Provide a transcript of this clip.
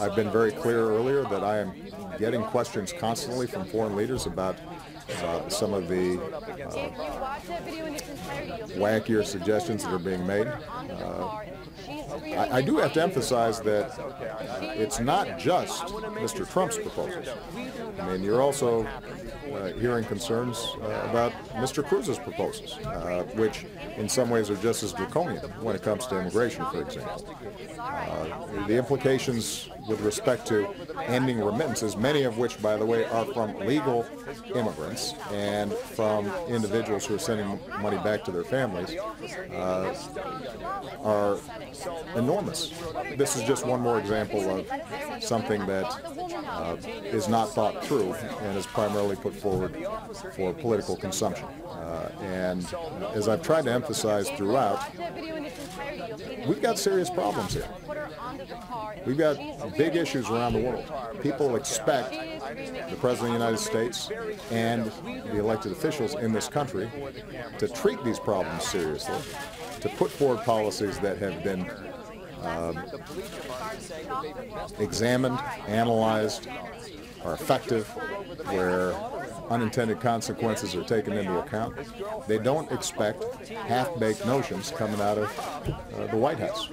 I've been very clear earlier that I am getting questions constantly from foreign leaders about uh, some of the uh, wackier suggestions that are being made. Uh, I, I, do have to emphasize that it's not just Mr. Trump's proposals. I mean, you're also uh, hearing concerns uh, about Mr. Cruz's proposals, uh, which in some ways are just as draconian when it comes to immigration, for example. Uh, the implications with respect to ending remittances, many of which, by the way, are from legal immigrants and from individuals who are sending money back to their families, uh, are enormous. This is just one more example of something that uh, is not thought through and is primarily put forward for political consumption. Uh, and as I've tried to emphasize throughout, we've got serious problems here. We've got big issues around the world. People expect the President of the United States and the elected officials in this country to treat these problems seriously, to put forward policies that have been um, examined, analyzed, are effective, where unintended consequences are taken into account. They don't expect half-baked notions coming out of uh, the White House.